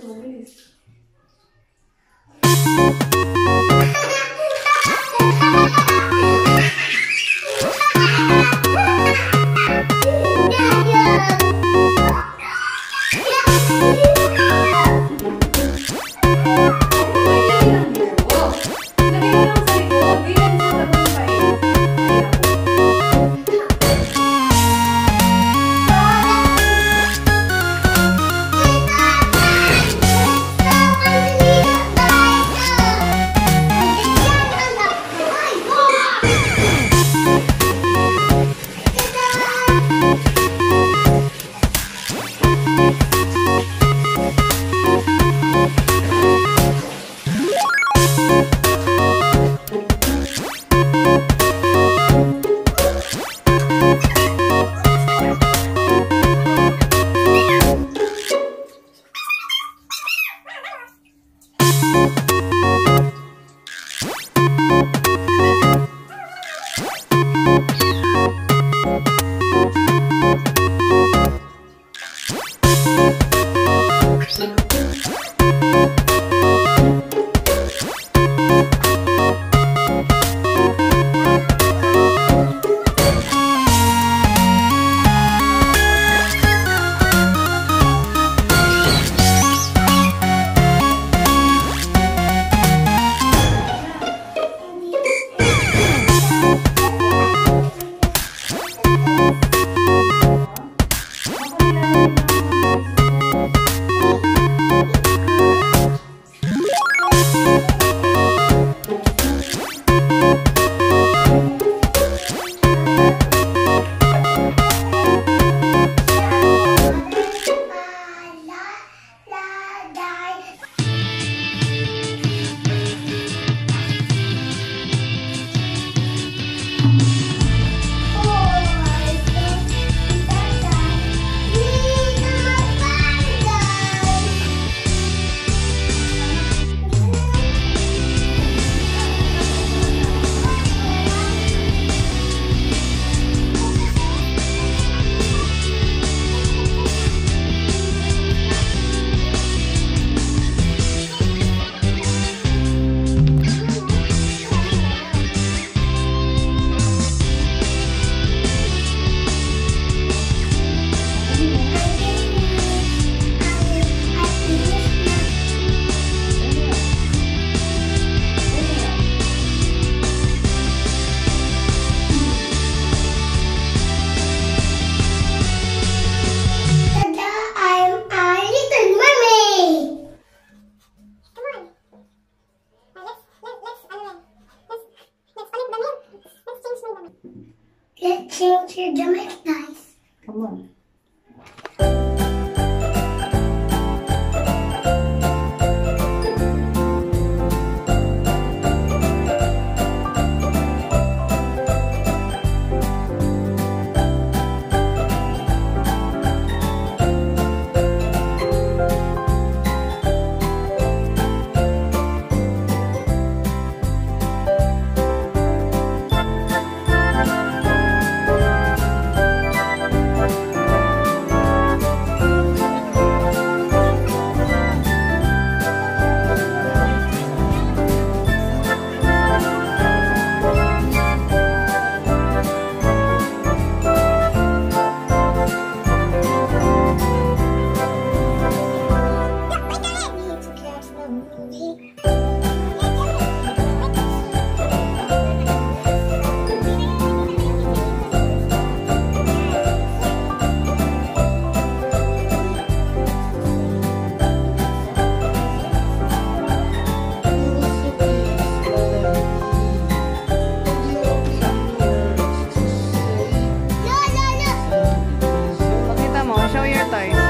tulis. Ayan, Here, dumb. 对